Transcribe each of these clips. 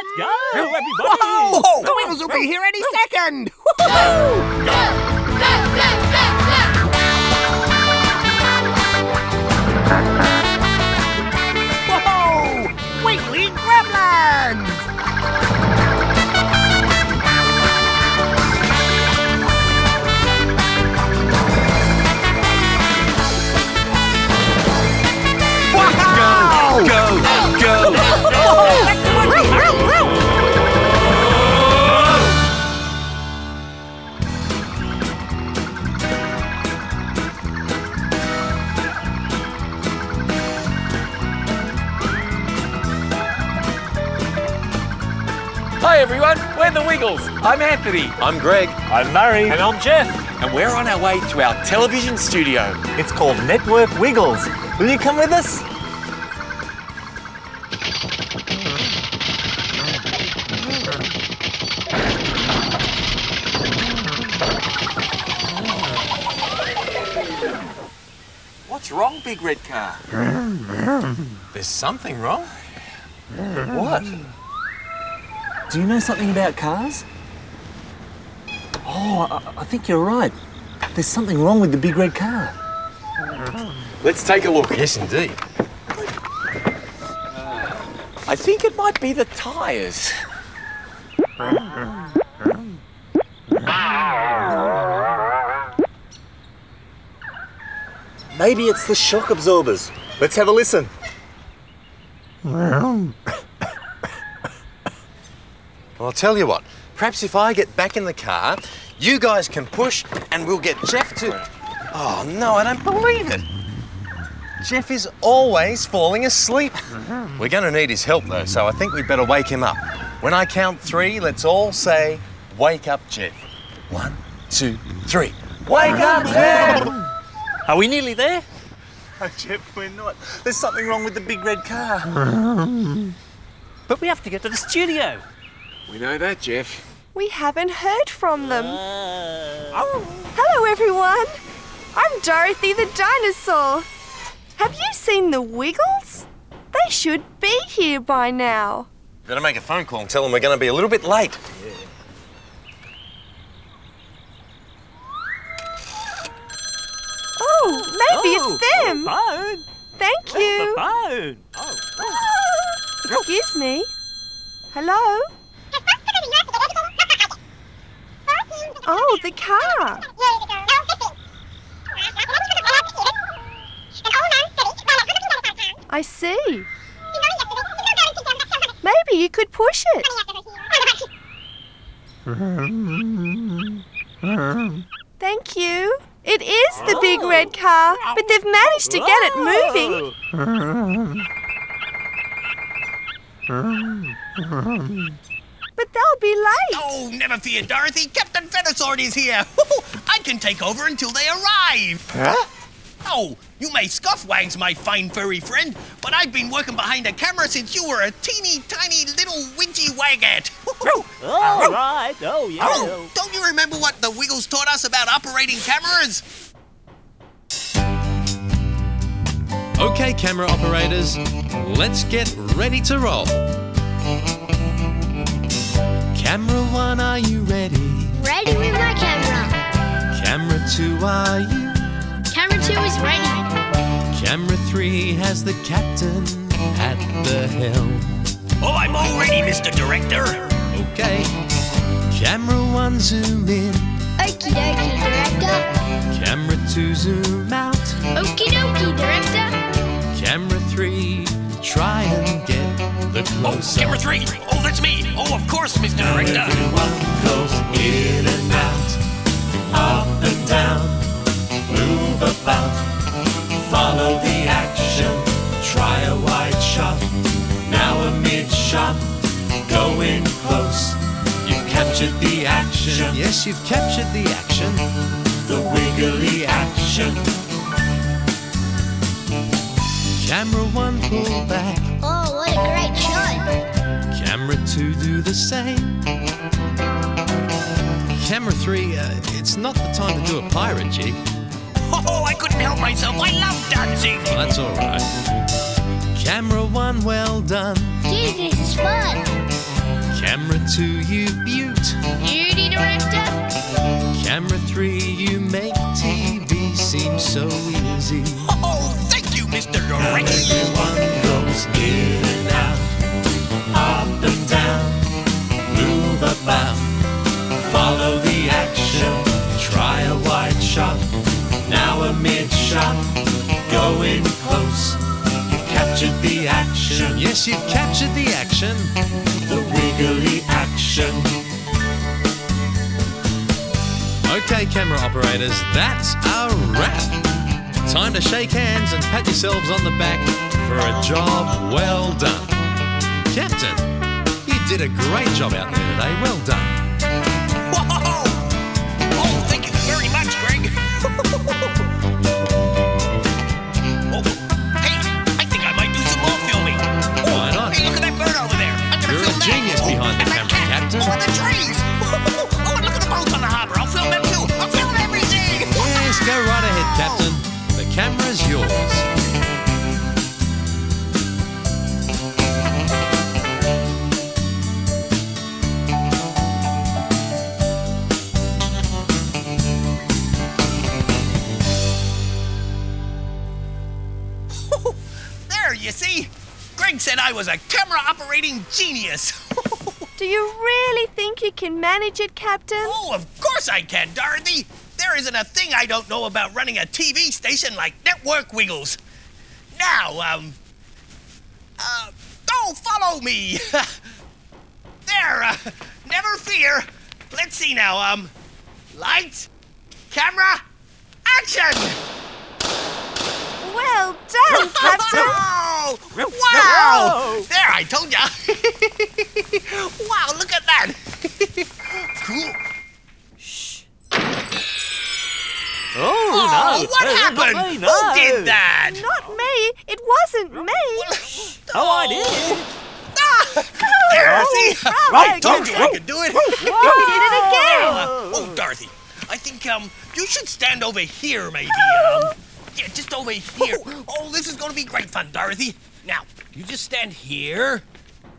Let's go, everybody! Whoa! The Wiggles will be here any second! Go, go, I'm Anthony. I'm Greg. I'm Murray. And I'm Jeff. And we're on our way to our television studio. It's called Network Wiggles. Will you come with us? What's wrong, Big Red Car? There's something wrong. What? Do you know something about cars? Oh, I, I think you're right. There's something wrong with the big red car. Let's take a look. Yes, indeed. I think it might be the tyres. Maybe it's the shock absorbers. Let's have a listen. Well, I'll tell you what. Perhaps if I get back in the car, you guys can push and we'll get Jeff to. Oh, no, I don't believe it. Jeff is always falling asleep. Mm-hmm. We're going to need his help, though, so I think we'd better wake him up. When I count three, let's all say, Wake up, Jeff. One, two, three. Wake up, Jeff! Are we nearly there? Oh, Jeff, we're not. There's something wrong with the big red car. But we have to get to the studio. We know that, Jeff. We haven't heard from them. Uh. Oh, hello, everyone. I'm Dorothy the dinosaur. Have you seen the Wiggles? They should be here by now. Better make a phone call and tell them we're going to be a little bit late. Oh, maybe it's oh, them. Phone. Thank The you. phone. Oh, Excuse me. Hello? Oh, the car. I see. Maybe you could push it. Thank you. It is the big red car, but they've managed to get it moving. But they'll be late. Oh, never fear, Dorothy. Captain Feathersword is here. I can take over until they arrive. Huh? Oh, you may scoff, Wags, my fine furry friend, but I've been working behind a camera since you were a teeny tiny little winchy wagget. Oh, all oh. right. Oh, yeah. Oh, oh, don't you remember what the Wiggles taught us about operating cameras? Okay, camera operators, let's get ready to roll. Camera one, are you ready? Ready with my camera. Camera two, are you? Camera 2 is ready. Camera three has the captain at the helm. Oh, I'm all ready, Mr. Director. Okay. Camera one, zoom in. Okie dokie, director. Camera two, zoom out. Okie dokie, director. Camera three, try and get the Oh, close camera three. Oh, that's me. Oh, of course, Mr. Director. Everyone goes in and out, up and down, move about, follow the action, try a wide shot, now a mid shot, go in close. You've captured the action. Yes, you've captured Camera uh, it's not the time to do a pirate jig. Oh, I couldn't help myself. I love dancing. Well, that's all right. Camera one, well done. Gee, this is fun. to you, Butte. Beauty director. Camera three, you make TV seem so easy. Oh, thank you, Mr. Director. Yes, you've captured the action. The wiggly action. Okay, camera operators, that's a wrap. Time to shake hands and pat yourselves on the back for a job well done. Captain, you did a great job out there today. Well done. And that camera, cat. Captain. Oh, and the trees. Oh, look at the boats on the harbor. I'll film them too. I'll film everything. Yes, go right ahead, Captain. The camera's yours. There, you see? Greg said I was a camera operating genius. Do you really think you can manage it, Captain? oh, of course I can, Dorothy. There isn't a thing I don't know about running a TV station like Network Wiggles. Now, um, uh, don't follow me. there, uh, never fear. Let's see now, um, lights, camera, action! Well done, Captain. Oh, wow! There, I told ya. wow, look at that. cool. Oh, Oh, no. what Hey, happened? not me, Who did that? Not me. It wasn't me. Oh, I did. Ah, there, see? bravo, I told you I could do it. You did it again. Oh, Dorothy, I think um you should stand over here, maybe. Um, yeah, just over here. Oh. oh, this is going to be great fun, Dorothy. Now, you just stand here.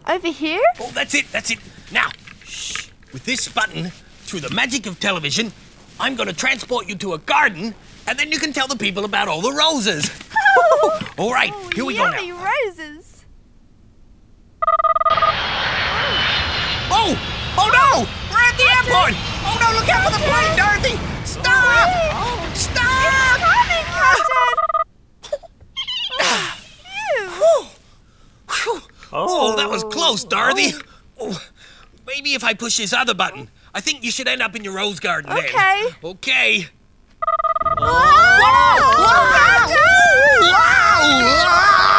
Over here? Oh, that's it, that's it. Now, shh. With this button, through the magic of television, I'm going to transport you to a garden, and then you can tell the people about all the roses. Oh. all right, Oh, here we go yummy now. roses. Oh! Oh no! We're at the airport! Oh no, look out for the plane, Dorothy! Stop! Oh, Stop! Coming, Captain. Phew. Oh, that was close, Dorothy. Oh, maybe if I push this other button. I think you should end up in your rose garden then. Okay. Okay. Oh,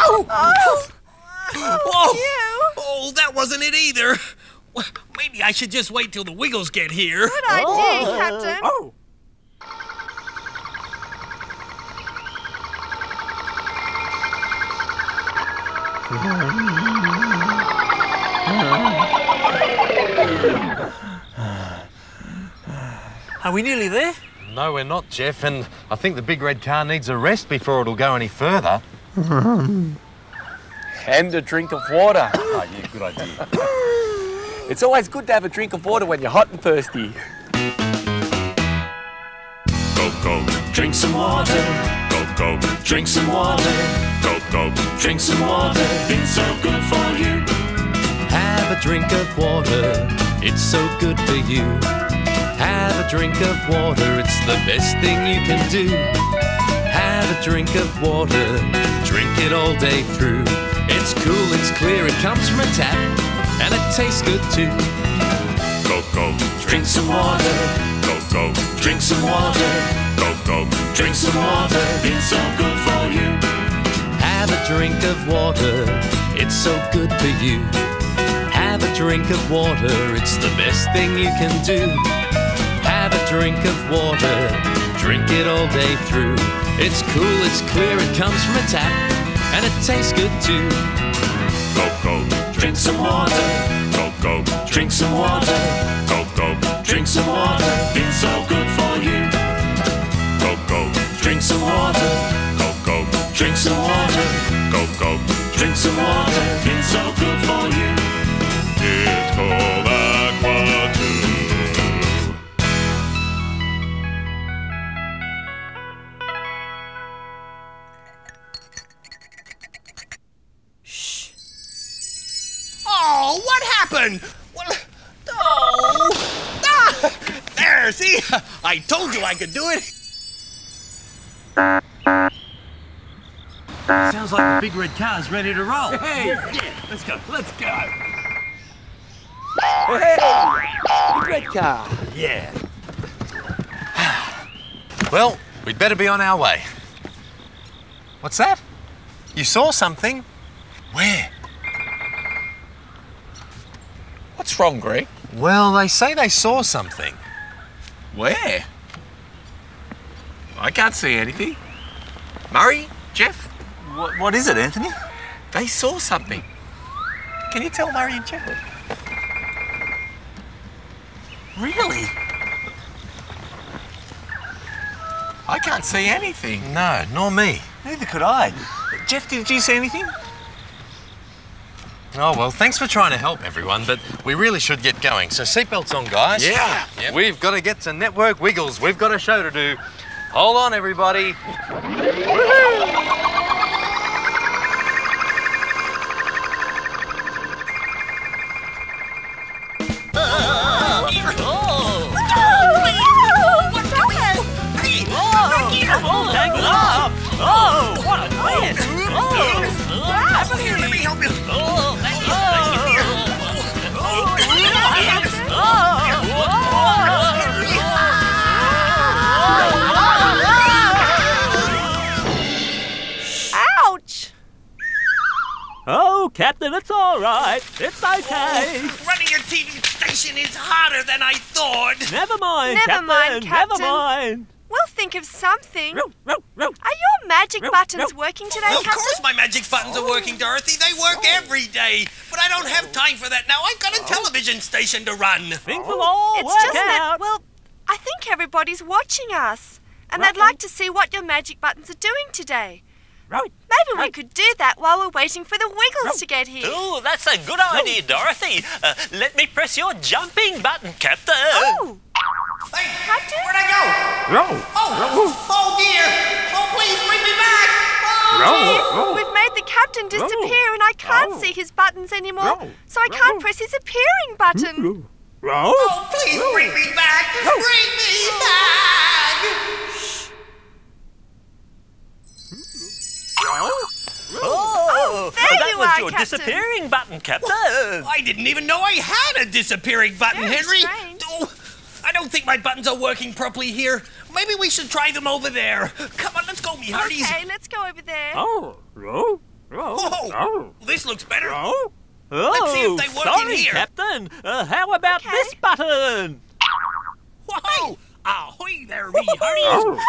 Whoa! Whoa! you. Oh, that wasn't it either. Maybe I should just wait till the Wiggles get here. Good idea, Captain. Oh. Are we nearly there? No, we're not, Jeff, and I think the big red car needs a rest before it'll go any further. And a drink of water. Oh, yeah, good idea. it's always good to have a drink of water when you're hot and thirsty. Go, go, drink some water. Go, go, drink some water. Go, go, drink some water. It's so good for you. Have a drink of water, it's so good for you. Have a drink of water, it's the best thing you can do. Have a drink of water, drink it all day through. It's cool, it's clear, it comes from a tap, and it tastes good too. Go, go, drink some water. Go, go, drink some water. Go, go, drink some water. It's so good for you. Have a drink of water, it's so good for you. Have a drink of water, it's the best thing you can do. Have a drink of water, drink it all day through. It's cool, it's clear, it comes from a tap, and it tastes good too. Go, go, drink some water. Go, go, drink some water. Go, go, drink some water. It's so good for you. Go, go, drink some water. Go, go, Drink some water. Go, go. Drink some water. It's so good for you. It's called Aqua Two. Shh. Oh, what happened? Well, oh. Ah, there, see? I told you I could do it. Sounds like the big red car's ready to roll. Hey, yeah, let's go, let's go. Hey, big red car. Yeah. Well, we'd better be on our way. What's that? You saw something? Where? What's wrong, Greg? Well, they say they saw something. Where? I can't see anything. Murray, What, what is it, Anthony? they saw something. Can you tell Murray and Jeff? Really? I can't see anything. No, nor me. Neither could I. Jeff, did you see anything? Oh, well, thanks for trying to help everyone, but we really should get going. So, seatbelts on, guys. Yeah. Yep. We've got to get to Network Wiggles. We've got a show to do. Hold on, everybody. Captain, it's all right. It's okay. Oh, running a TV station is harder than I thought. Never mind, Never Captain. mind, Never mind. We'll think of something. Row, row, row. Are your magic buttons working today, Of Captain? course my magic buttons are working, Dorothy. They work oh. every day. But I don't have time for that now. I've got a oh. television station to run. Things will all It's work just that, well, I think everybody's watching us. And they'd like to see what your magic buttons are doing today. Right. Maybe we could do that while we're waiting for the Wiggles to get here. Ooh, that's a good idea, Dorothy. Uh, let me press your jumping button, Captain. Oh, Hey, Captain? where'd I go? Row. Oh, oh dear. Oh, please bring me back. Oh, Row. we've made the captain disappear and I can't Row. see his buttons anymore. Row. So I can't Row. press his appearing button. Row. oh, please bring me back. Bring me back. Oh, there that you was are, your Captain. disappearing button, Captain. I didn't even know I had a disappearing button, Very Henry. strange. Oh, I don't think my buttons are working properly here. Maybe we should try them over there. Come on, let's go, me hearties. Okay, let's go over there. Oh, row. Row. Whoa, Row. this looks better. Row. Let's see if Oh, they work in sorry, here. Captain. Uh, how about Okay. this button? Whoa! Ahoy there, me hearties! Oh.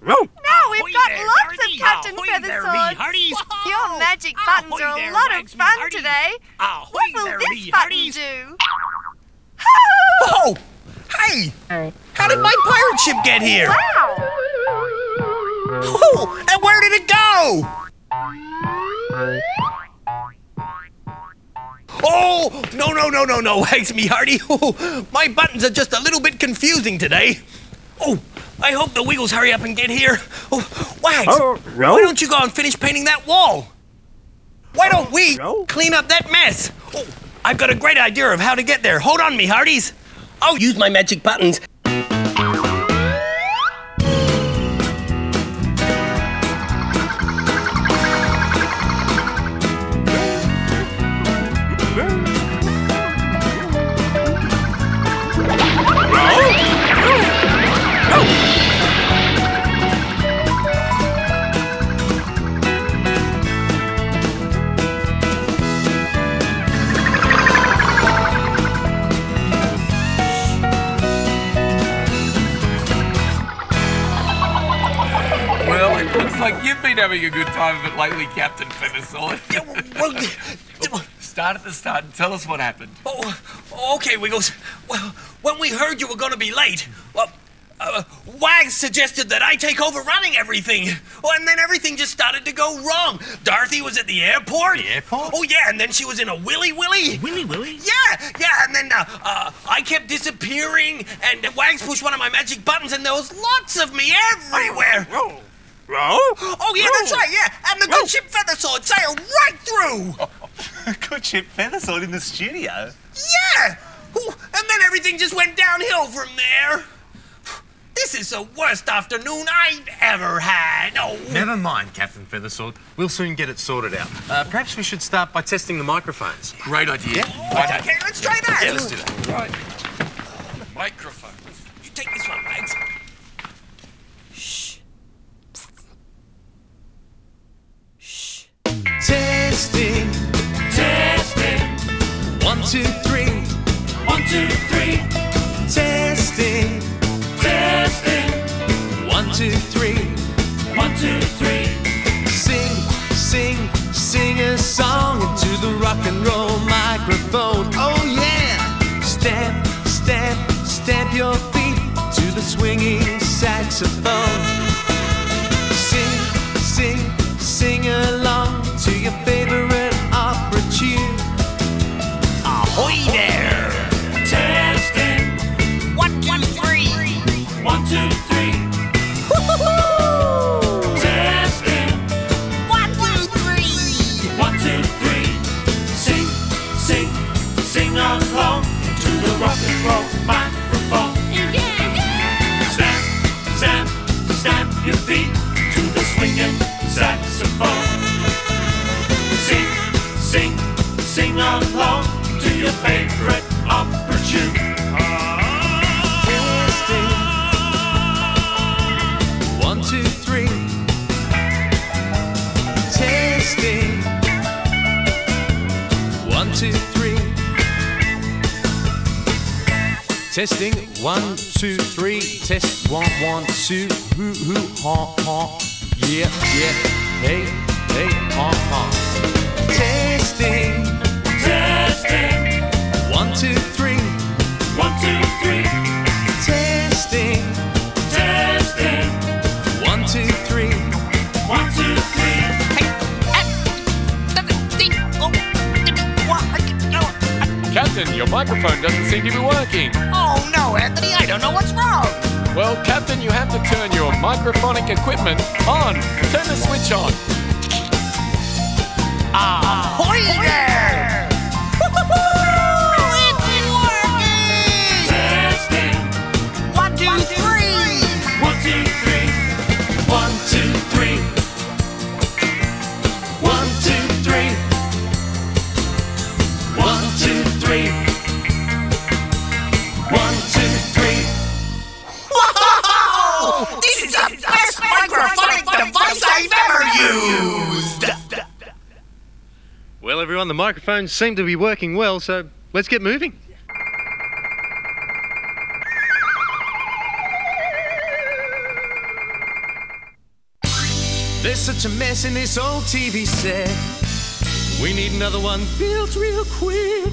Row. Now ah, we've got there, lots hearties. of Captain Ahoy there, me hearties. Your magic Ahoy buttons are there, a lot of fun hearties. today. Ahoy What will there, this button hearties. do? Oh! Hey! How did my pirate ship get here? Wow! Oh, and where did it go? Oh, no, no, no, no, no, Wags me hearty. Oh, my buttons are just a little bit confusing today. Oh, I hope the Wiggles hurry up and get here. Oh, Wags, Oh, no. why don't you go and finish painting that wall? Why don't we no. clean up that mess? Oh, I've got a great idea of how to get there. Hold on, me hearties. I'll use my magic buttons. Been having a good time of it lately, Captain Feathersword. Yeah, well, Start at the start and tell us what happened. Oh, okay, Wiggles. Well, when we heard you were going to be late, well, uh, Wags suggested that I take over running everything. Oh, and then everything just started to go wrong. Dorothy was at the airport. The airport? Oh, yeah, and then she was in a willy willy. Willy Willy? Yeah, yeah, and then uh, uh, I kept disappearing, and Wags pushed one of my magic buttons, and there was lots of me everywhere. Row. Row. Oh, Oh, yeah, that's right, yeah. And the good ship Feathersword sailed right through. Good ship Feathersword in the studio. Yeah! Ooh, and then everything just went downhill from there. This is the worst afternoon I've ever had. Oh, Never mind, Captain Feathersword. We'll soon get it sorted out. Uh, perhaps we should start by testing the microphones. Great idea. okay, let's try that. Yeah, let's do that. Right. Microphone. You take this one, Mags. Testing. Testing. One, two, three. One, two, three. Testing. Testing. One, two, three. Testing. One, two, three. Test. One, one, two. Hoo, hoo, ha, ha. Yeah, yeah. Hey, hey, ha, ha. Testing. Captain, your microphone doesn't seem to be working. Oh no, Anthony, I don't know what's wrong. Well, Captain, you have to turn your microphonic equipment on. Turn the switch on. Ah, ahoy there! Used! Well, everyone, the microphones seem to be working well, so let's get moving. There's such a mess in this old TV set. We need another one built real quick.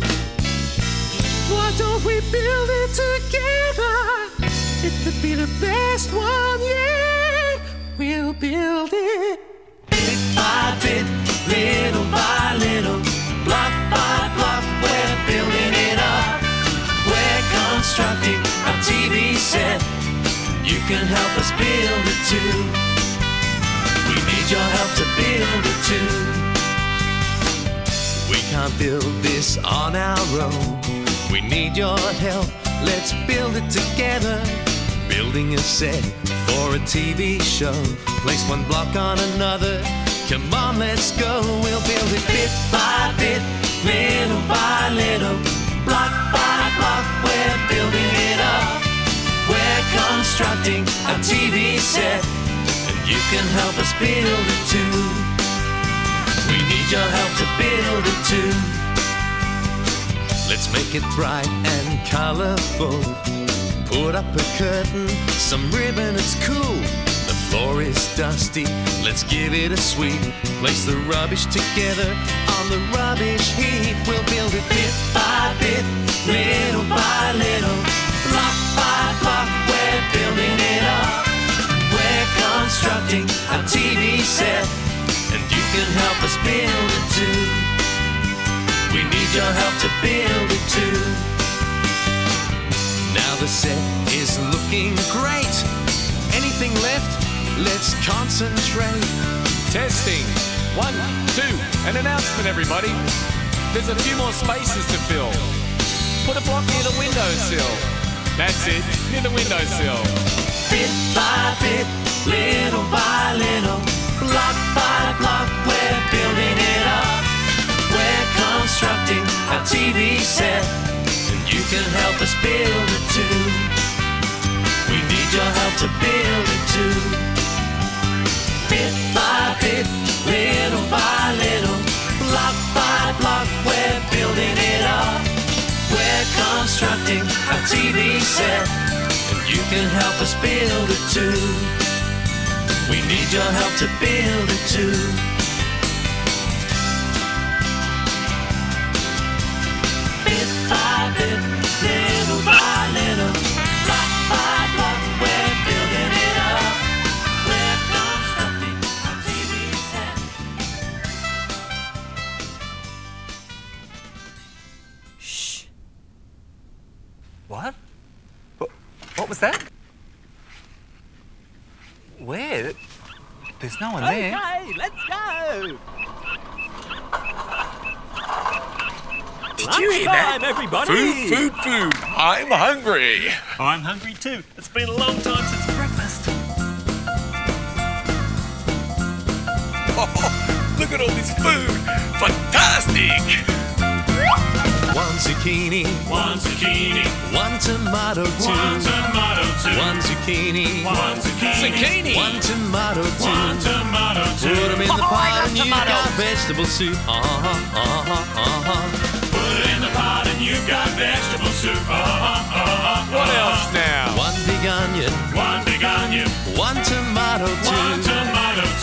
Why don't we build it together? It could be the best one yet. We'll build it bit by bit, little by little, block by block. We're building it up. We're constructing a TV set. You can help us build it too. We need your help to build it too. We can't build this on our own. We need your help. Let's build it together. Building a set for a TV show. Place one block on another. Come on, let's go. We'll build it bit by bit, little by little, block by block. We're building it up. We're constructing a TV set, and you can help us build it too. We need your help to build it too. Let's make it bright and colorful. Put up a curtain, some ribbon, it's cool. Floor is dusty, let's give it a sweep. Place the rubbish together on the rubbish heap. We'll build it bit by bit, little by little, block by block. We're building it up. We're constructing a TV set, and you can help us build it too. We need your help to build it too. Now the set is looking great. Anything left? Let's concentrate. Testing. One, two. An announcement, everybody. There's a few more spaces to fill. Put a block near the windowsill. That's it, near the windowsill. Bit by bit, little by little, block by block, we're building it up. We're constructing a TV set, and you can help us build it too. We need your help to build it too. Bit by bit, little by little, block by block, we're building it up. We're constructing a TV set, and you can help us build it too. We need your help to build it too. There's no one there. Okay, let's go. Did you hear that? Everybody. Food, food, food. I'm hungry. I'm hungry too. It's been a long time since breakfast. Oh, look at all this food. Fantastic. One zucchini, One zucchini, one tomato, two. one tomato, two. One zucchini, One zucchini, Zucchini. one tomato, two. one tomato, two. Put 'em in the Oh, pot love and you got tomatoes. vegetable soup. Uh-huh, uh-huh, uh-huh. Put it in the pot and you've got vegetable soup. Uh-huh, uh-huh, uh-huh. What else now? One big onion, One big onion, one tomato, one tomato,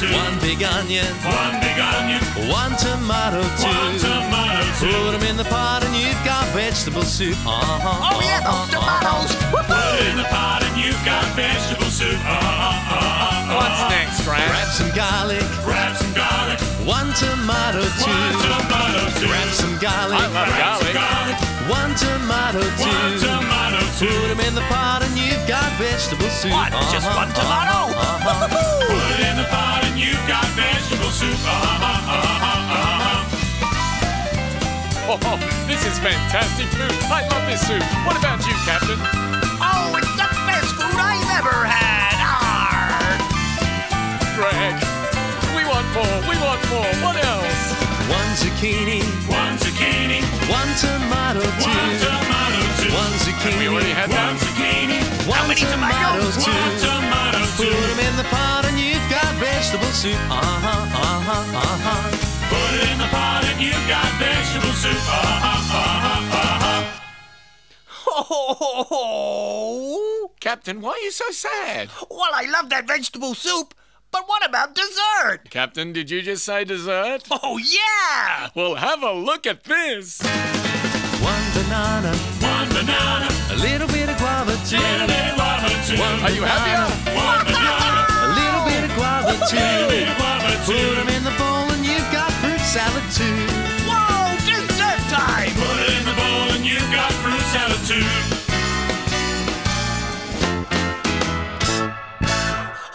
two. One big onion, One big onion, one tomato, one two. Put two. 'em in the pot and you've got vegetable soup. Uh-huh, Oh, yeah, those tomatoes. Put it in the pot and you've got vegetable soup. Uh-huh, uh-huh, What's uh-huh. next, Grant? Grab some garlic, Grab some garlic, one tomato, one two. tomato, two. Grab some garlic, I love Grab some garlic. garlic, one tomato, one two. tomato, Put two. 'em in the pot and you've got vegetable soup. What, just Uh-huh, one tomato? uh-huh, uh-huh. Put it in the pot and you've got vegetable soup. Uh-huh, uh-huh, uh-huh. Oh, this is fantastic food. I love this soup. What about you, Captain? Oh, it's the best food I've ever had. Arr. Greg, we want more. We want more. What else? One zucchini, One zucchini, one tomato, one tomato, two. One zucchini, We already had One that. zucchini, one many tomato, tomatoes? two. Vegetable soup. Uh-huh, uh-huh, uh-huh. Put it in the pot and you've got vegetable soup. Uh-huh, uh-huh, uh-huh. Oh, Captain, why are you so sad? well, I love that vegetable soup, but what about dessert? Captain, did you just say dessert? Oh, yeah. Well, have a look at this. One banana, One banana, a little bit of guava, two. little bit of guava, two. One Are you happier? One banana, A little bit of guava, little Put two. 'em in the bowl and you've got fruit salad, too. Whoa, dessert time. Put it in the bowl and you've got fruit salad too.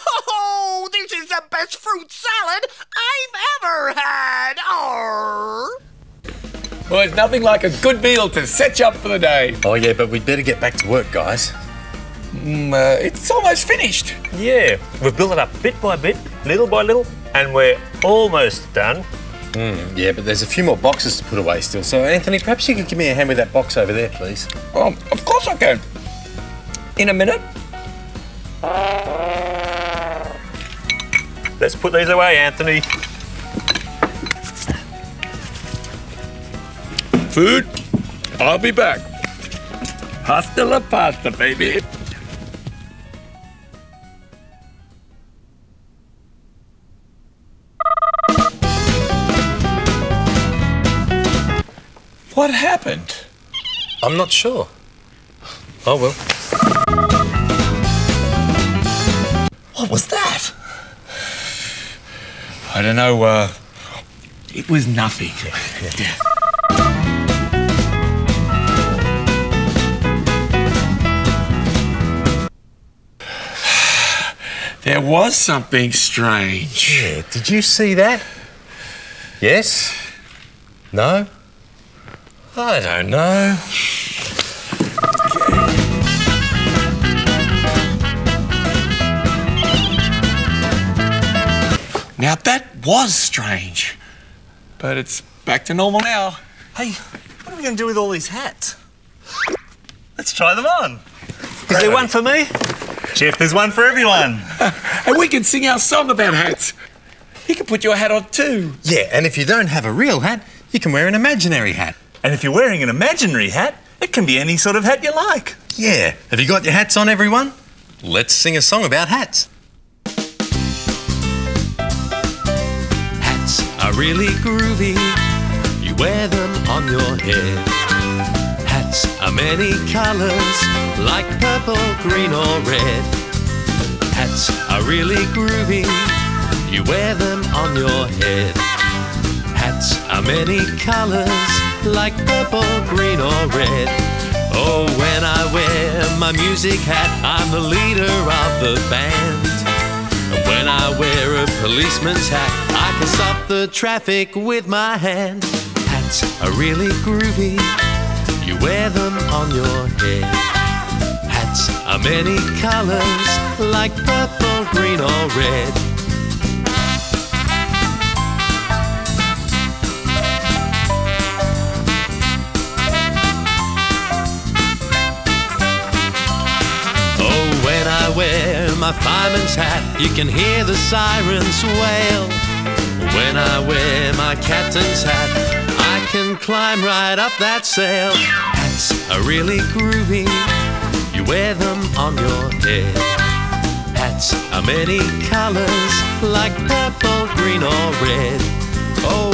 Oh, this is the best fruit salad I've ever had. Arr. Well, there's nothing like a good meal to set you up for the day. Oh, yeah, but we'd better get back to work, guys. Mm, uh, it's almost finished. Yeah, we've built it up bit by bit, little by little, and we're almost done. Yeah, but there's a few more boxes to put away still. So, Anthony, perhaps you could give me a hand with that box over there, please. Well, of course I can. In a minute. Let's put these away, Anthony. Food, I'll be back. Hasta la pasta, baby. What happened? I'm not sure. Oh, well. What was that? I don't know. Uh, it was nothing. there was something strange. Yeah, did you see that? Yes? No? I don't know. Now that was strange. But it's back to normal now. Hey, what are we going to do with all these hats? Let's try them on. Is there one for me? Jeff, there's one for everyone. And we can sing our song about hats. You can put your hat on too. Yeah, and if you don't have a real hat, you can wear an imaginary hat. And if you're wearing an imaginary hat, it can be any sort of hat you like. Yeah. Have you got your hats on, everyone? Let's sing a song about hats. Hats are really groovy. You wear them on your head. Hats are many colors, like purple, green, or red. Hats are really groovy. You wear them on your head. Hats are many colors, like purple, green, or red. Oh, when I wear my music hat, I'm the leader of the band. And when I wear a policeman's hat, I can stop the traffic with my hand. Hats are really groovy. You wear them on your head. Hats are many colors, like purple, green, or red. My fireman's hat, you can hear the sirens wail. When I wear my captain's hat, I can climb right up that sail. Hats are really groovy, you wear them on your head. Hats are many colors, like purple, green, or red. Oh,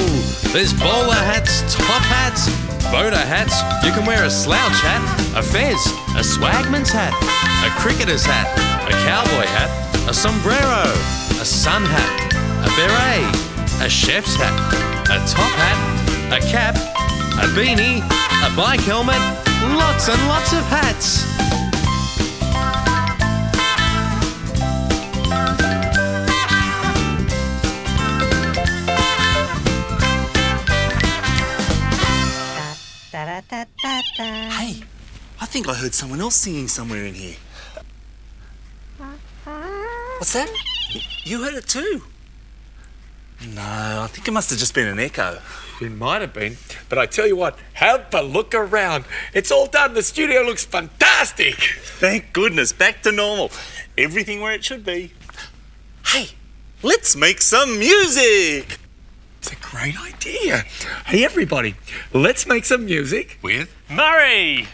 there's bowler hats, top hats, boater hats. You can wear a slouch hat, a fez, a swagman's hat, a cricketer's hat, a cowboy hat, a sombrero, a sun hat, a beret, a chef's hat, a top hat, a cap, a beanie, a bike helmet, lots and lots of hats. Hey, I think I heard someone else singing somewhere in here. What's that? You heard it too? No, I think it must have just been an echo. It might have been, but I tell you what, have a look around. It's all done. The studio looks fantastic. Thank goodness, back to normal. Everything where it should be. Hey, let's make some music. It's a great idea. Hey, everybody, let's make some music with Murray!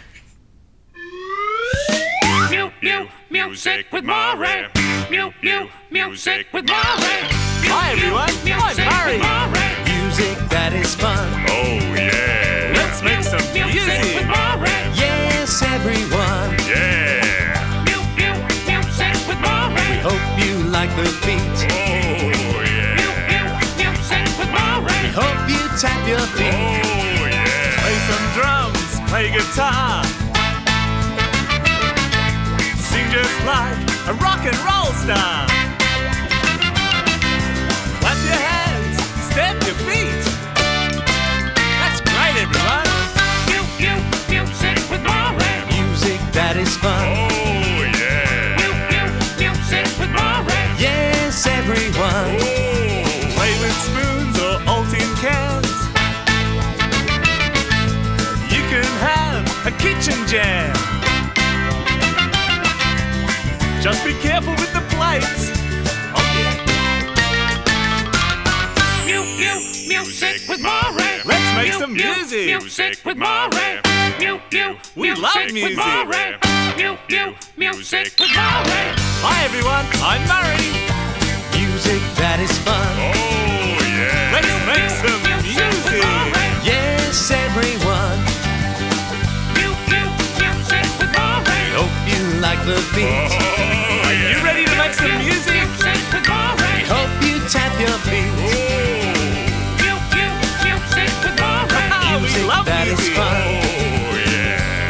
Mew, mew, music with Murray. Mew, mew, music with Murray. Hi, everyone. I'm Murray. Music that is fun. Oh, yeah. Let's make some Music with Murray. Yes, everyone. Yeah. Mew, mew, music with Murray. Hope you like the beat. Oh, yeah. Mew, mew, music with Murray. Hope you tap your feet. Oh, yeah. Play some drums, play guitar. Sing just like a rock and roll star. Clap your hands, stamp your feet. That's great, everyone. Mew, mew, music with Murray. Music that is fun. Oh, yeah. Mew, mew, music with Murray. Yes, everyone. Oh. Play with spoons or old tin cans. You can have a kitchen jam. Just be careful with the plates. Oh yeah. Mew, mew, music with Murray. Let's make Mew, some mew, music. Music with Murray. Mew, mew, We music love with music. Murray. Mew, mew, music with Murray. Hi everyone, I'm Murray. Music that is fun. Oh, yeah. Let's make some music. Yes, everyone. Mew, mew, music with Murray. Hope you like the beat. Are you ready make some music? Music with Murray. Hope you tap your feet. Mew, mew, music with Murray. We Music love that is music. fun.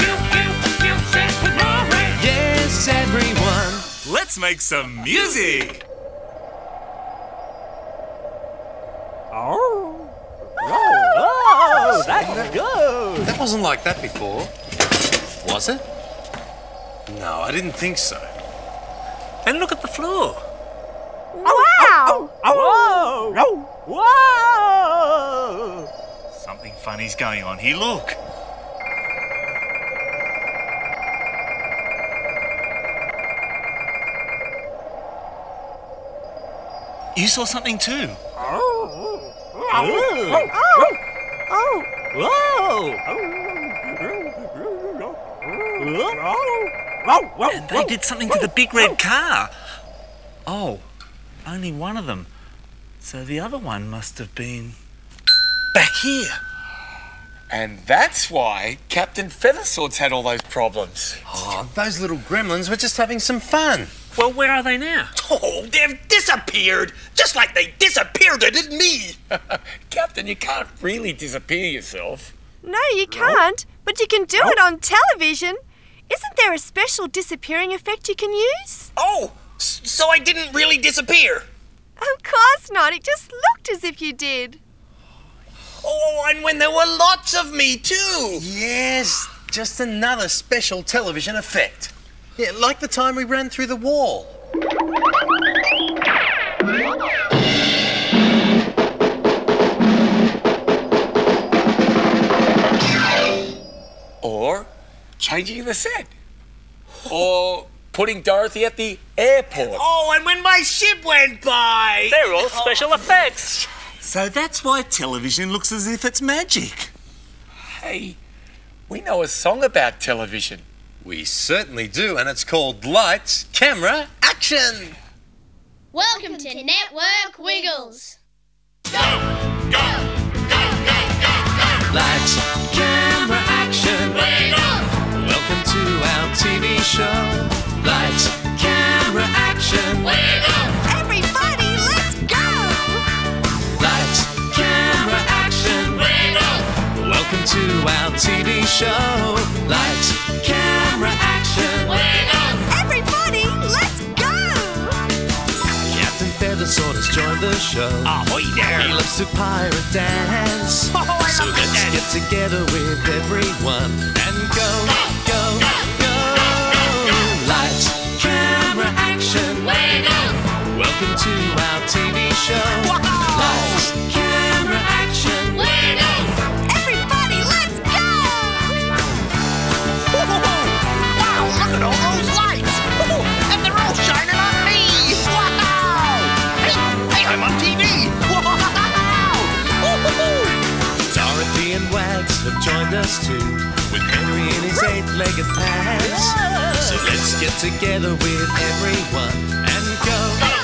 Mew, mew, music with Murray. Yes, everyone. Let's make some music. Oh, that's good. That wasn't like that before. Was it? No, I didn't think so. And look at the floor. Wow! Whoa! Whoa! Something funny's going on here. Look. You saw something too. Oh! oh. oh. oh. Whoa! And they did something to the big red car. Oh, only one of them. So the other one must have been back here. And that's why Captain Feathersword's had all those problems. Oh, those little gremlins were just having some fun. Well, where are they now? Oh, they've disappeared, just like they disappeared at me. Captain, you can't really disappear yourself. No, you can't, but you can do it on television. Isn't there a special disappearing effect you can use? Oh, so I didn't really disappear. Of course not. It just looked as if you did. Oh, and when there were lots of me too. Yes, just another special television effect. Yeah, like the time we ran through the wall. Changing the set. Or putting Dorothy at the airport. Oh, and when my ship went by. They're all special oh. effects. So that's why television looks as if it's magic. Hey, we know a song about television. We certainly do, and it's called Lights, Camera, Action! Welcome to Network Wiggles. Go, go, go, go, go, go. Lights, camera, TV show. Lights, camera, action. Everybody, let's go! Lights, camera, action. Welcome to our TV show. Lights, camera, action. Everybody, let's go! Captain Feathersword has joined the show. Ahoy there. He loves to pirate dance. Oh, I so love to let's get together with everyone and go, go, go. Lights, Welcome to our TV show. Lights, camera, action. Everybody, let's go! Whoa, Wow, look at all those lights. And they're all shining on me. Wow. Hey, hey, I'm on TV. Wow. Dorothy and Wags have joined us too, with Henry in his eight-legged pants. So let's get together with everyone and go,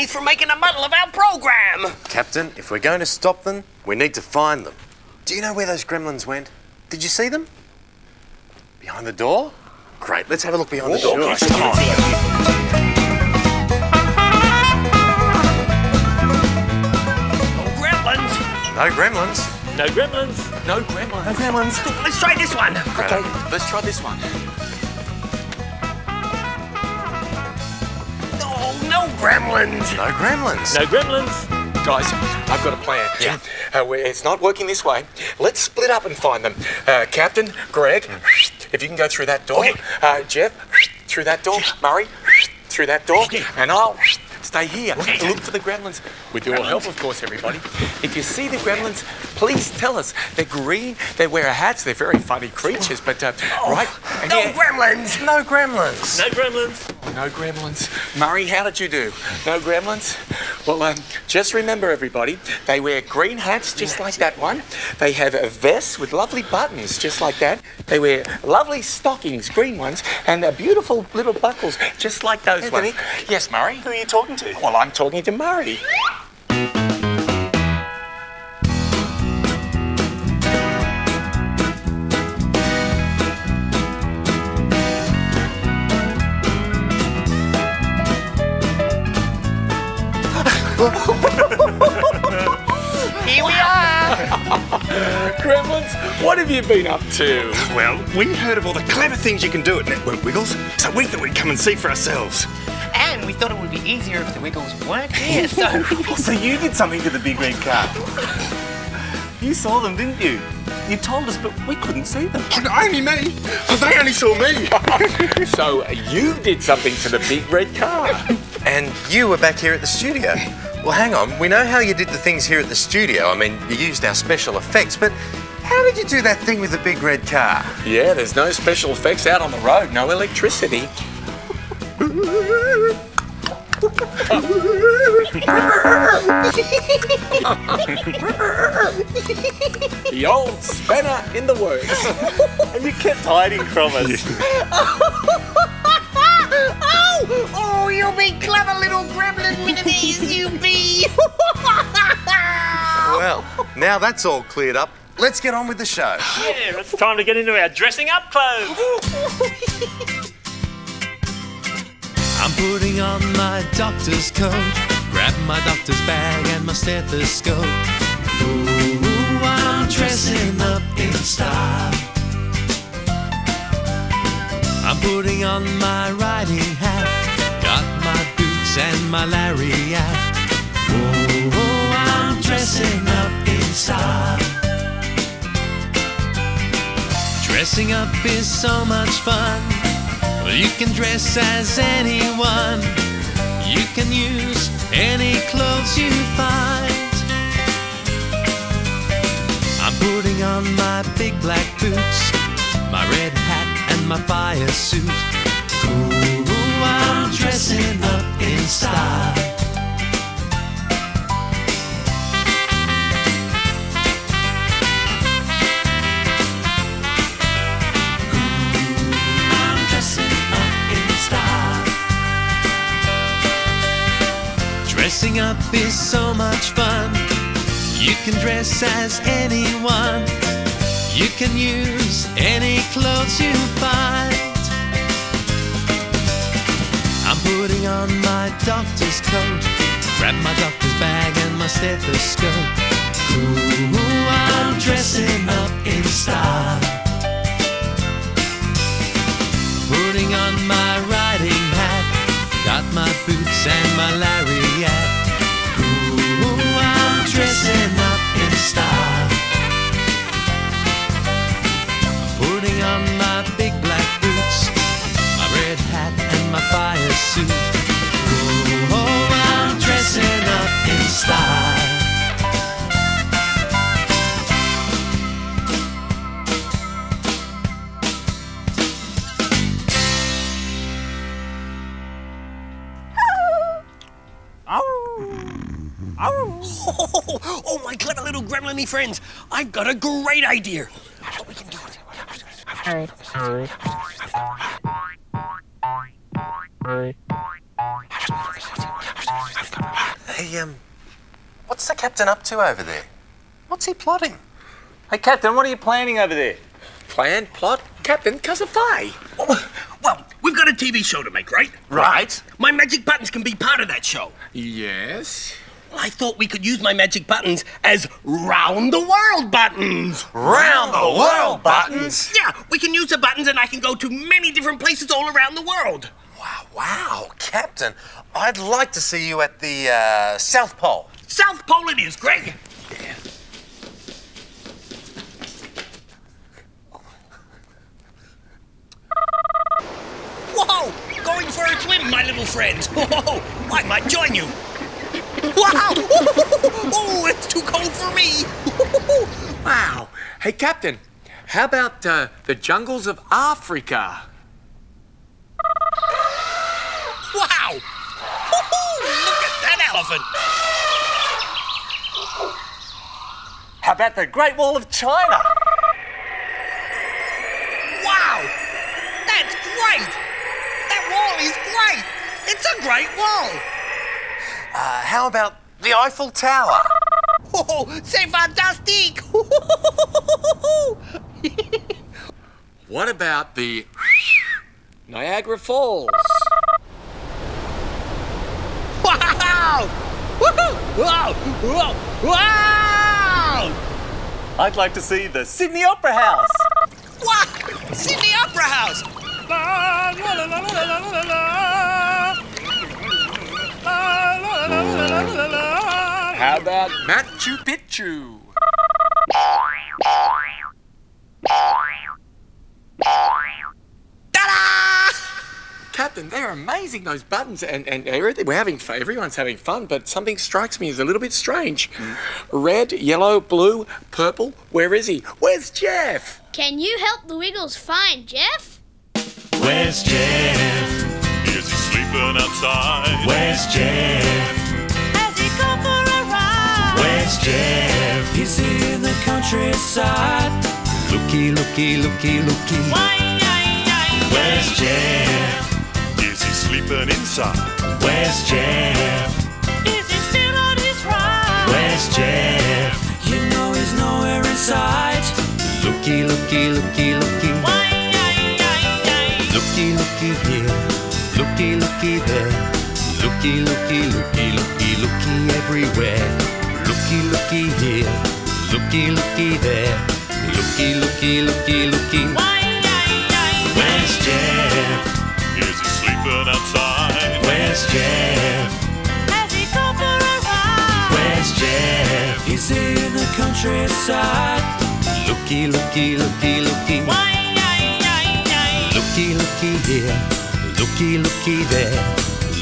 little from making a muddle of our program? Captain, if we're going to stop them, we need to find them. Do you know where those gremlins went? Did you see them? Behind the door? Great, let's have a look behind the door. Come on. Oh, gremlins. No gremlins. No gremlins. No gremlin. No gremlins. Let's try this one. Okay, let's try this one. No gremlins. No gremlins. No gremlins. Guys, I've got a plan. Yeah. Uh, it's not working this way. Let's split up and find them. Uh, Captain, Greg, if you can go through that door. Okay. Uh, Jeff, through that door. Murray, through that door. Okay. And I'll stay here. Okay. Look for the gremlins. With your help, of course, everybody. If you see the gremlins, please tell us. They're green, they wear hats, they're very funny creatures, but, uh, right? And No yeah, gremlins. No gremlins. No gremlins. no gremlins. Murray, how did you do? No gremlins? Well, um, just remember, everybody, they wear green hats just like that one. They have a vest with lovely buttons just like that. They wear lovely stockings, green ones, and uh, beautiful little buckles just like those Anthony? ones. Yes, Murray? Who are you talking to? Well, I'm talking to Murray. Here we are. Gremlins, what have you been up to? Well, we heard of all the clever things you can do at Network Wiggles, so we thought we'd come and see for ourselves. And we thought it would be easier if the Wiggles weren't here, so. So you did something to the big red car. You saw them, didn't you? You told us, but we couldn't see them. Oh, only me. Oh, they only saw me. so you did something to the big red car. And you were back here at the studio. Well, hang on. We know how you did the things here at the studio. I mean, you used our special effects, but how did you do that thing with the big red car? Yeah, there's no special effects out on the road, no electricity. the old spanner in the works. and you kept hiding from us. oh, oh, you big clever little gremlin minities, you be. Well, now that's all cleared up. Let's get on with the show. Yeah, it's time to get into our dressing up clothes. I'm putting on my doctor's coat, grab my doctor's bag and my stethoscope. Ooh, I'm dressing up in style. I'm putting on my riding hat, got and my lariat. Oh, oh, I'm dressing up in style. Dressing up is so much fun. Well, you can dress as anyone. You can use any clothes you find. I'm putting on my big black boots, my red hat, and my fire suit. Ooh, I'm dressing up style. Dressing up is so much fun. You can dress as anyone. You can use any clothes you find. Putting on my doctor's coat, grab my doctor's bag and my stethoscope. Ooh, I'm dressing up in style. Putting on my riding hat, got my boots and my lariat. Ooh, I'm dressing suit. Ooh, oh, I'm dressing up in style. Oh, oh, my clever little gremlin friends. I've got a great idea. We can do it. Hey, um, what's the captain up to over there? What's he plotting? Hey, Captain, what are you planning over there? Plan, plot, Captain Casafai. Well, we've got a TV show to make, right? Right. My magic buttons can be part of that show. Yes. Well, I thought we could use my magic buttons as round the world buttons. Round the world buttons? Yeah, we can use the buttons and I can go to many different places all around the world. Wow, wow, Captain. I'd like to see you at the uh, South Pole. South Pole it is, Greg. Yeah. Whoa! Going for a swim, my little friend. Whoa! I might join you. Wow! Oh, it's too cold for me. Wow. Hey, Captain, how about uh, the jungles of Africa? Wow! Look at that often. How about the Great Wall of China? Wow! That's great! That wall is great! It's a great wall! Uh, how about the Eiffel Tower? Oh, c'est fantastique! What about the Niagara Falls? Wow! Woohoo! Wow! Wow! Wow! I'd like to see the Sydney Opera House. Wow! Sydney Opera House! How about Machu Picchu? Captain, they're amazing, those buttons, and, and everything. We're having fun. Everyone's having fun, but something strikes me as a little bit strange. Hmm. Red, yellow, blue, purple. Where is he? Where's Jeff? Can you help the Wiggles find Jeff? Where's Jeff? Is he sleeping outside? Where's Jeff? Has he come for a ride? Where's Jeff? He's in the countryside. Looky, looky, looky, looky. Where's Jeff? Is he sleeping inside? Where's Jeff? Is he still on his ride? Where's Jeff? You know he's nowhere in sight. Looky, looky, looky, looky. Looky, looky here. Looky, looky there. Looky, looky, looky, looky, looky everywhere. Looky, looky here. Looky, looky there. Looky, looky, looky, looky. Where's Jeff? Is he sleeping outside? Where's Jeff? Has he come for a ride? Where's Jeff? He's in the countryside. Looky, looky, looky, looky. Looky, looky here. Looky, looky there.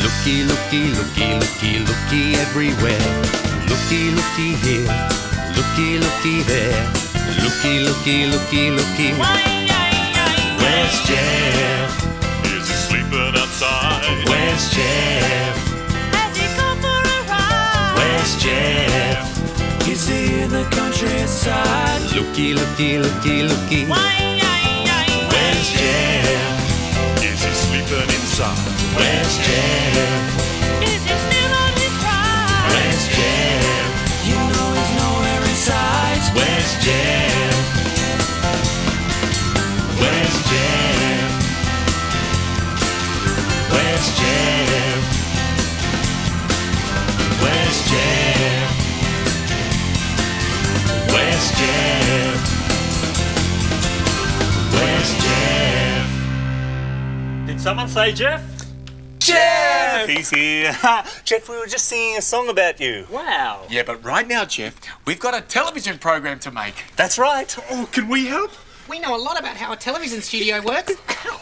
Looky, looky, looky, looky, looky everywhere. Looky, looky here. Looky, looky there. Looky, looky, looky, looky. Where's Jeff? Where's Jeff? Has he come for a ride? Where's Jeff? He's in the countryside. Looky, looky, looky, looky. Where's Jeff? Is he sleeping inside? Where's Jeff? Is he still on his ride? Where's Jeff? You know he's nowhere in sight. Where's Jeff? Where's Jeff? Where's Jeff? Where's Jeff? Where's Jeff? Did someone say Jeff? Jeff! He's here. Jeff, we were just singing a song about you. Wow. Yeah, but right now, Jeff, we've got a television program to make. That's right. Oh, can we help? We know a lot about how a television studio works.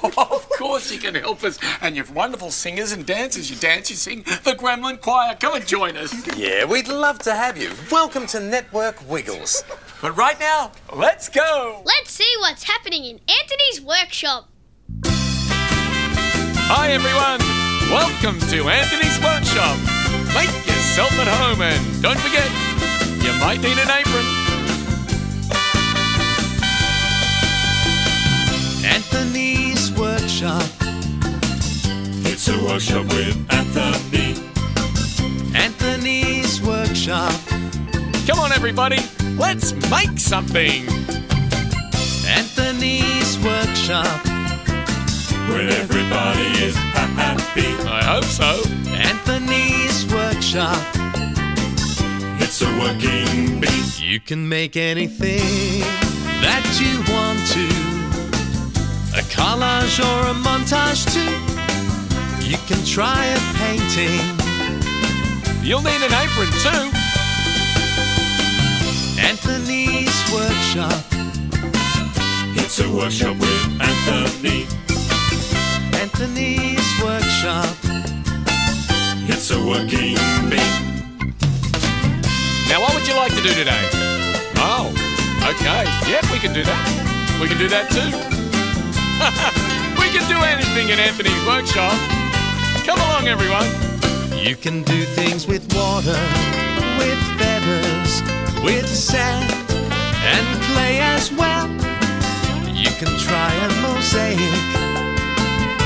of course you can help us. And you've wonderful singers and dancers. You dance, you sing. The Gremlin Choir. Come and join us. Yeah, we'd love to have you. Welcome to Network Wiggles. But right now, let's go. Let's see what's happening in Anthony's workshop. Hi everyone! Welcome to Anthony's Workshop. Make yourself at home and don't forget, you might need an apron. Anthony's workshop. It's a workshop with Anthony. Anthony's workshop. Come on everybody, let's make something. Anthony's workshop. Where everybody is happy. I hope so. Anthony's workshop. It's a working bee. You can make anything that you want to. A collage or a montage too. You can try a painting. You'll need an apron too. Anthony's workshop. It's a workshop with Anthony. Anthony's workshop. It's a working bee. Now, what would you like to do today? Oh, okay. Yep, we can do that. We can do that too. we can do anything in Anthony's workshop. Come along, everyone. You can do things with water, with feathers, with sand, and clay as well. You can try a mosaic.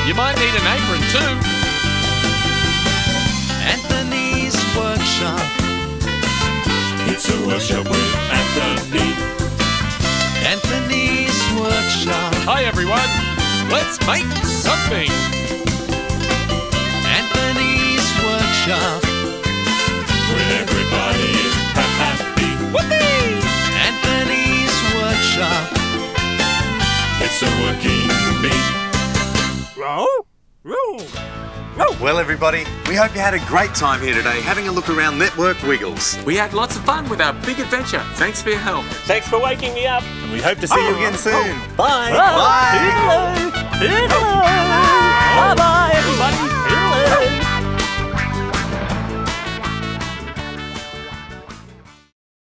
You might need an apron too. Anthony's workshop. It's a workshop with Anthony. Anthony's workshop. Hi everyone, let's make something. Anthony's workshop. Where everybody is happy. Whoopee! Anthony's workshop. It's a working bee. Well, everybody, we hope you had a great time here today having a look around Network Wiggles. We had lots of fun with our big adventure. Thanks for your help. Thanks for waking me up. And we hope to see you again oh, soon. Oh, oh. Bye. Bye. Bye, everybody.